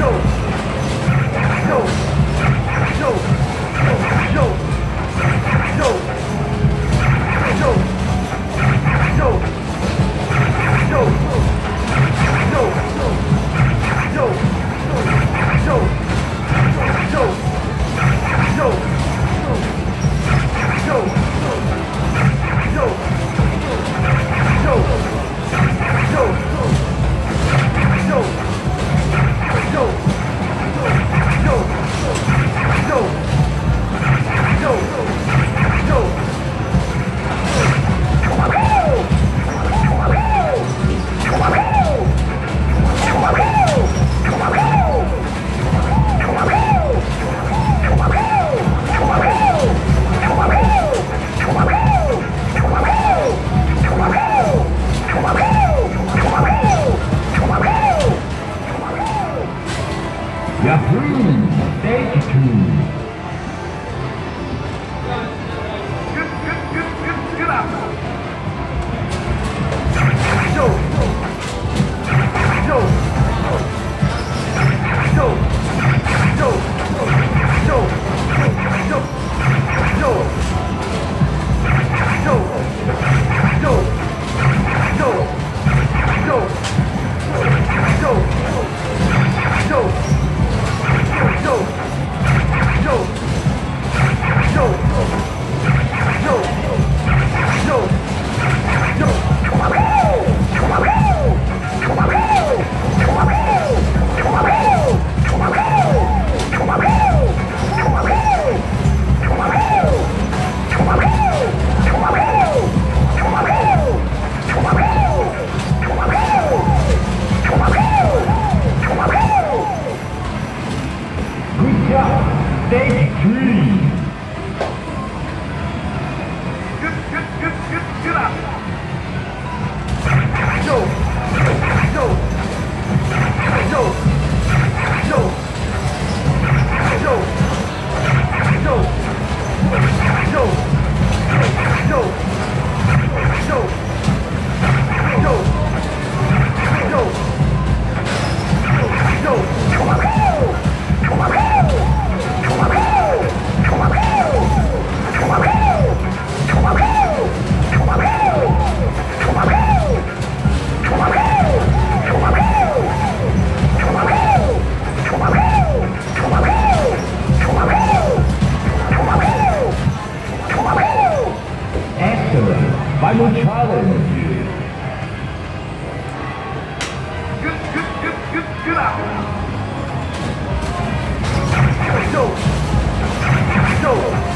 Yo. Yeah. Excellent. I will challenge you. Good, good, good, good, good out. Go. Go.